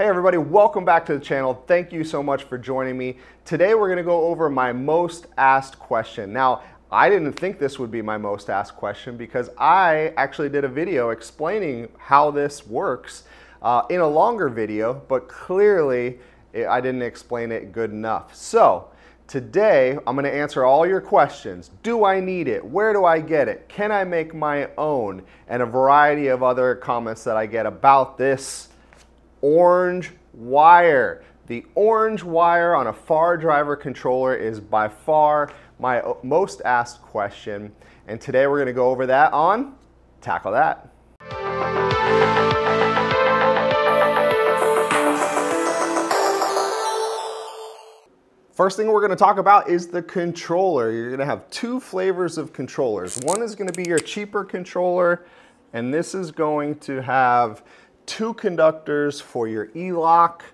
Hey everybody, welcome back to the channel. Thank you so much for joining me. Today we're gonna go over my most asked question. Now, I didn't think this would be my most asked question because I actually did a video explaining how this works uh, in a longer video, but clearly I didn't explain it good enough. So, Today, I'm gonna answer all your questions. Do I need it? Where do I get it? Can I make my own? And a variety of other comments that I get about this orange wire. The orange wire on a FAR driver controller is by far my most asked question. And today we're gonna go over that on Tackle That. First thing we're gonna talk about is the controller. You're gonna have two flavors of controllers. One is gonna be your cheaper controller, and this is going to have two conductors for your E-lock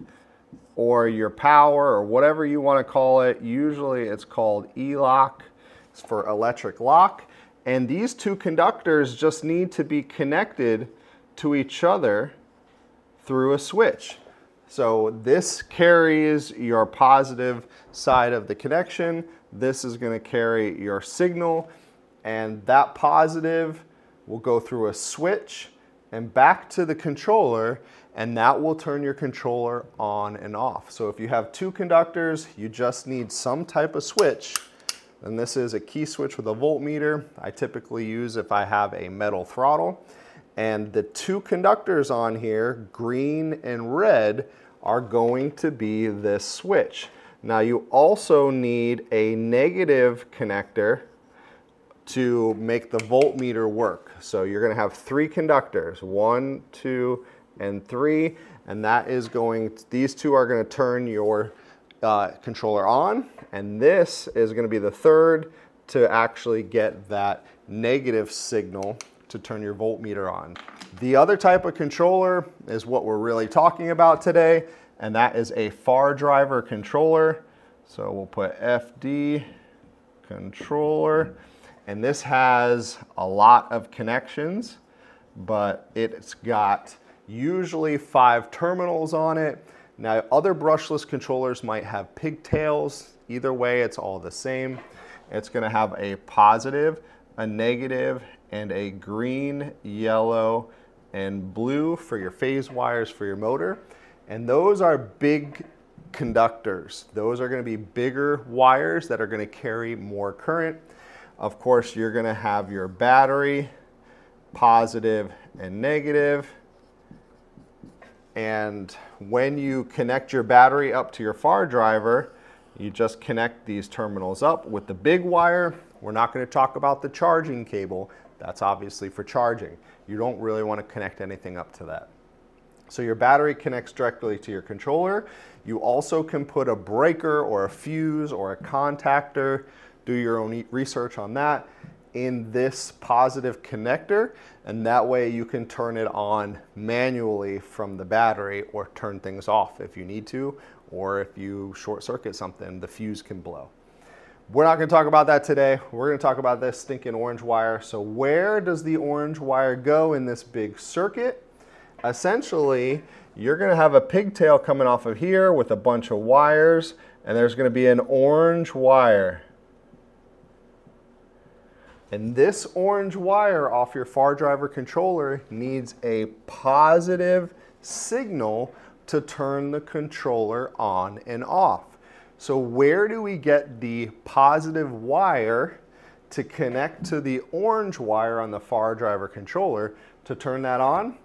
or your power or whatever you want to call it. Usually it's called E-lock. It's for electric lock. And these two conductors just need to be connected to each other through a switch. So this carries your positive side of the connection. This is going to carry your signal and that positive will go through a switch and back to the controller and that will turn your controller on and off. So if you have two conductors, you just need some type of switch. And this is a key switch with a voltmeter. I typically use if I have a metal throttle. And the two conductors on here, green and red, are going to be this switch. Now you also need a negative connector to make the voltmeter work. So you're gonna have three conductors, one, two, and three, and that is going, these two are gonna turn your uh, controller on, and this is gonna be the third to actually get that negative signal to turn your voltmeter on. The other type of controller is what we're really talking about today, and that is a FAR driver controller. So we'll put FD controller. And this has a lot of connections, but it's got usually five terminals on it. Now, other brushless controllers might have pigtails. Either way, it's all the same. It's gonna have a positive, a negative, and a green, yellow, and blue for your phase wires for your motor. And those are big conductors. Those are gonna be bigger wires that are gonna carry more current. Of course, you're gonna have your battery, positive and negative. And when you connect your battery up to your FAR driver, you just connect these terminals up with the big wire. We're not gonna talk about the charging cable. That's obviously for charging. You don't really wanna connect anything up to that. So your battery connects directly to your controller. You also can put a breaker or a fuse or a contactor do your own research on that in this positive connector and that way you can turn it on manually from the battery or turn things off if you need to or if you short circuit something the fuse can blow. We're not going to talk about that today. We're going to talk about this stinking orange wire. So where does the orange wire go in this big circuit? Essentially, you're going to have a pigtail coming off of here with a bunch of wires and there's going to be an orange wire and this orange wire off your FAR driver controller needs a positive signal to turn the controller on and off. So where do we get the positive wire to connect to the orange wire on the FAR driver controller to turn that on?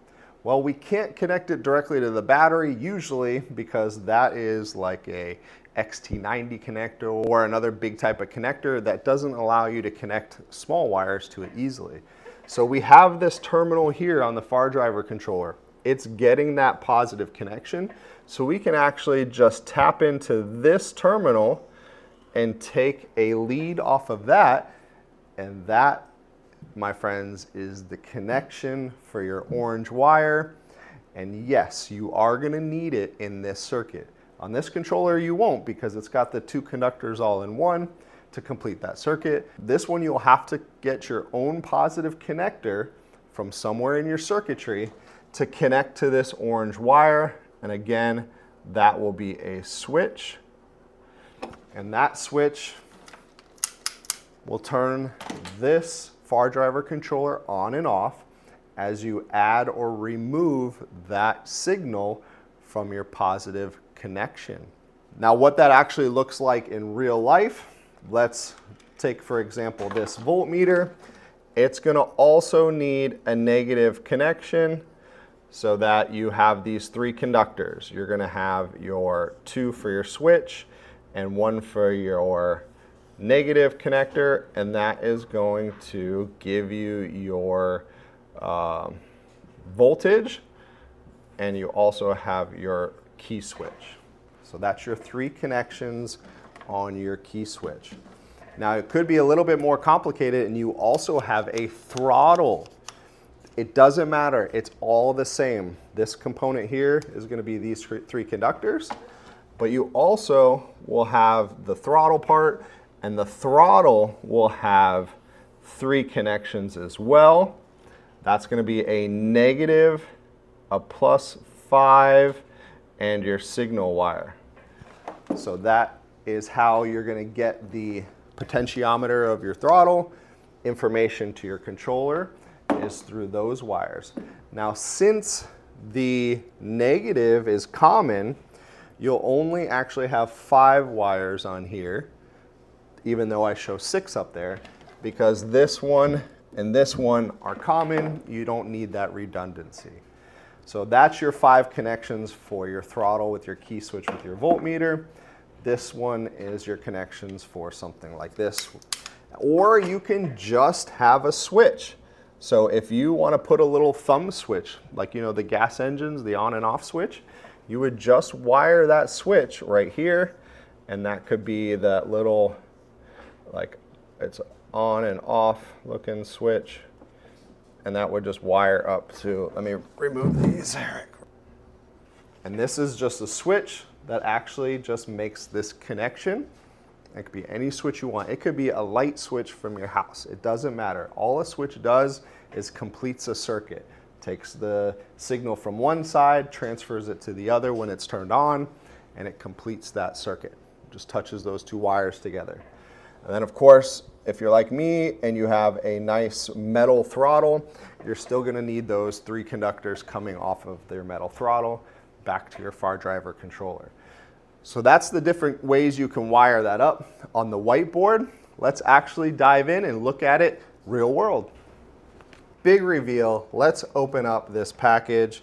Well, we can't connect it directly to the battery usually because that is like a XT90 connector or another big type of connector that doesn't allow you to connect small wires to it easily. So we have this terminal here on the FAR driver controller. It's getting that positive connection. So we can actually just tap into this terminal and take a lead off of that. And that, my friends, is the connection for your orange wire. And yes, you are gonna need it in this circuit. On this controller, you won't because it's got the two conductors all in one to complete that circuit. This one, you'll have to get your own positive connector from somewhere in your circuitry to connect to this orange wire And again, that will be a switch. And that switch will turn this far driver controller on and off as you add or remove that signal from your positive connection. Now what that actually looks like in real life, let's take for example this voltmeter. It's gonna also need a negative connection so that you have these three conductors. You're gonna have your two for your switch and one for your negative connector, and that is going to give you your uh, voltage, and you also have your key switch. So that's your three connections on your key switch. Now it could be a little bit more complicated and you also have a throttle it doesn't matter, it's all the same. This component here is gonna be these three conductors, but you also will have the throttle part and the throttle will have three connections as well. That's gonna be a negative, a plus five, and your signal wire. So that is how you're gonna get the potentiometer of your throttle, information to your controller, is through those wires. Now, since the negative is common, you'll only actually have five wires on here, even though I show six up there, because this one and this one are common. You don't need that redundancy. So that's your five connections for your throttle with your key switch with your voltmeter. This one is your connections for something like this. Or you can just have a switch. So if you want to put a little thumb switch, like you know the gas engines, the on and off switch, you would just wire that switch right here, and that could be that little, like it's on and off looking switch, and that would just wire up to, let me remove these, Eric. And this is just a switch that actually just makes this connection. It could be any switch you want. It could be a light switch from your house. It doesn't matter. All a switch does is completes a circuit. Takes the signal from one side, transfers it to the other when it's turned on, and it completes that circuit. Just touches those two wires together. And then of course, if you're like me and you have a nice metal throttle, you're still gonna need those three conductors coming off of their metal throttle back to your far driver controller. So that's the different ways you can wire that up. On the whiteboard, let's actually dive in and look at it real world. Big reveal, let's open up this package.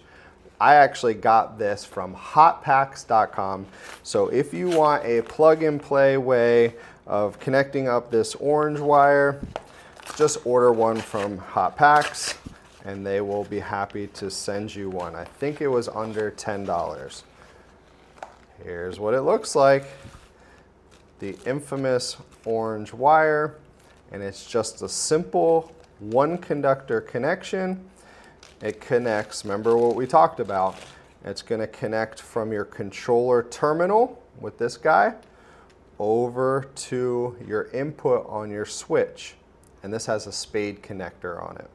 I actually got this from hotpaxx.com. So if you want a plug and play way of connecting up this orange wire, just order one from Hotpaxx and they will be happy to send you one. I think it was under $10. Here's what it looks like. The infamous orange wire, and it's just a simple one conductor connection. It connects, remember what we talked about, it's gonna connect from your controller terminal with this guy over to your input on your switch. And this has a spade connector on it.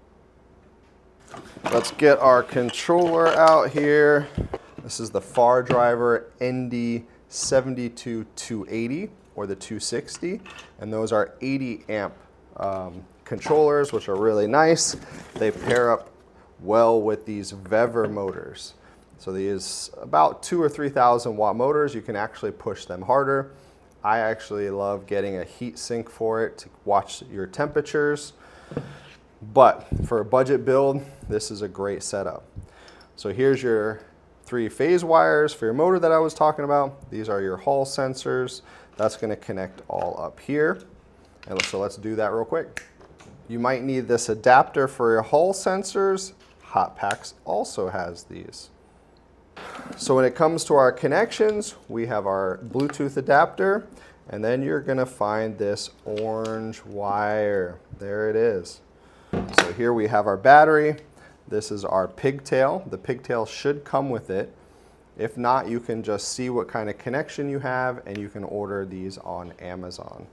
Let's get our controller out here. This is the Far Driver ND72280 or the 260, and those are 80 amp um, controllers, which are really nice. They pair up well with these Vevor motors. So these about two or 3,000 watt motors, you can actually push them harder. I actually love getting a heat sink for it to watch your temperatures. But for a budget build, this is a great setup. So here's your three phase wires for your motor that I was talking about. These are your Hall sensors. That's gonna connect all up here. And so let's do that real quick. You might need this adapter for your Hall sensors. Hotpaxx also has these. So when it comes to our connections, we have our Bluetooth adapter, and then you're gonna find this orange wire. There it is. So here we have our battery. This is our pigtail. The pigtail should come with it. If not, you can just see what kind of connection you have and you can order these on Amazon.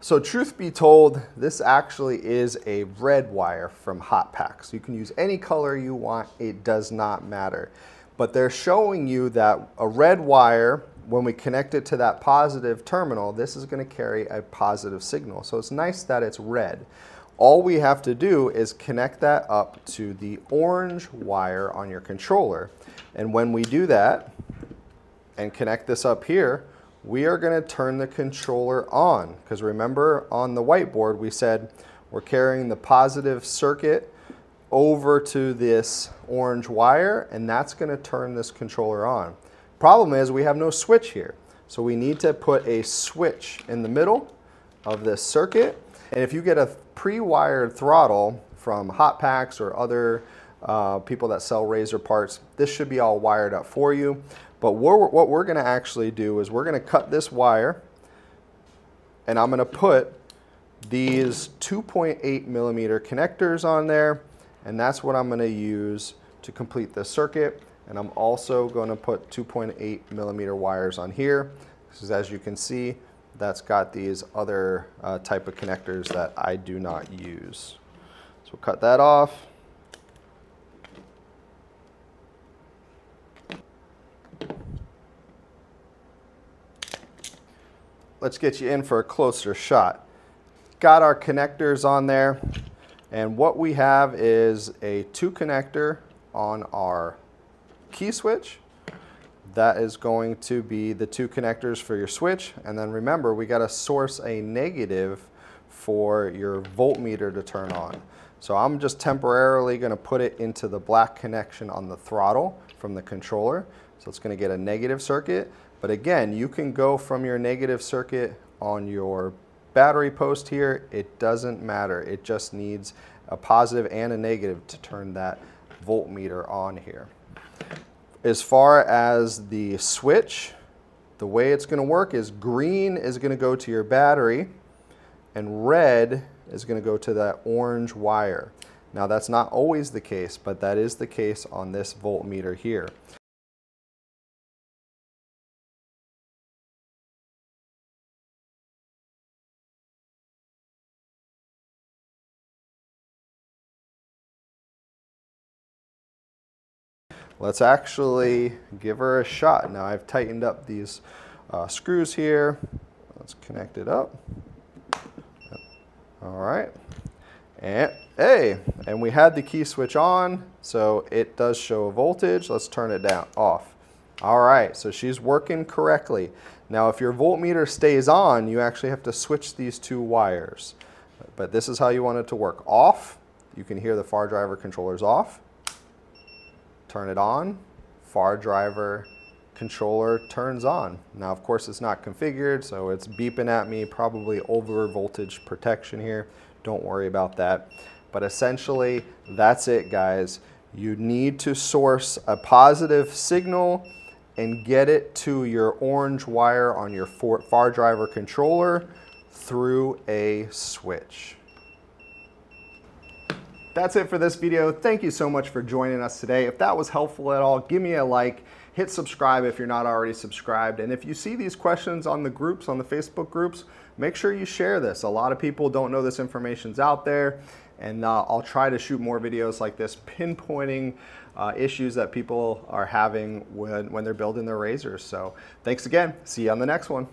So truth be told, this actually is a red wire from Hotpaxx. You can use any color you want, it does not matter. But they're showing you that a red wire, when we connect it to that positive terminal, this is gonna carry a positive signal. So it's nice that it's red. All we have to do is connect that up to the orange wire on your controller. And when we do that and connect this up here, we are gonna turn the controller on. Because remember on the whiteboard, we said we're carrying the positive circuit over to this orange wire, and that's gonna turn this controller on. Problem is we have no switch here. So we need to put a switch in the middle of this circuit. And if you get a pre-wired throttle from Hotpaxx or other uh, people that sell razor parts, this should be all wired up for you. But we're, what we're gonna actually do is we're gonna cut this wire and I'm gonna put these 2.8 millimeter connectors on there and that's what I'm gonna use to complete this circuit. And I'm also gonna put 2.8 millimeter wires on here. Because as you can see, that's got these other uh, type of connectors that I do not use. So we'll cut that off. Let's get you in for a closer shot. Got our connectors on there. And what we have is a two connector on our key switch. That is going to be the two connectors for your switch. And then remember, we got to source a negative for your voltmeter to turn on. So I'm just temporarily going to put it into the black connection on the throttle from the controller. So it's going to get a negative circuit. But again, you can go from your negative circuit on your battery post here, it doesn't matter. It just needs a positive and a negative to turn that voltmeter on here. As far as the switch, the way it's going to work is green is going to go to your battery and red is going to go to that orange wire. Now that's not always the case, but that is the case on this voltmeter here. Let's actually give her a shot. Now I've tightened up these uh, screws here. Let's connect it up. All right. And hey, and we had the key switch on, so it does show a voltage. Let's turn it down, off. All right, so she's working correctly. Now, if your voltmeter stays on, you actually have to switch these two wires. But this is how you want it to work. Off, you can hear the far driver controllers off turn it on, far driver controller turns on. Now, of course, it's not configured, so it's beeping at me, probably over voltage protection here. Don't worry about that. But essentially, that's it, guys. You need to source a positive signal and get it to your orange wire on your far driver controller through a switch. That's it for this video. Thank you so much for joining us today. If that was helpful at all, give me a like, hit subscribe if you're not already subscribed. And if you see these questions on the groups, on the Facebook groups, make sure you share this. A lot of people don't know this information's out there and uh, I'll try to shoot more videos like this pinpointing uh, issues that people are having when, when they're building their razors. So thanks again. See you on the next one.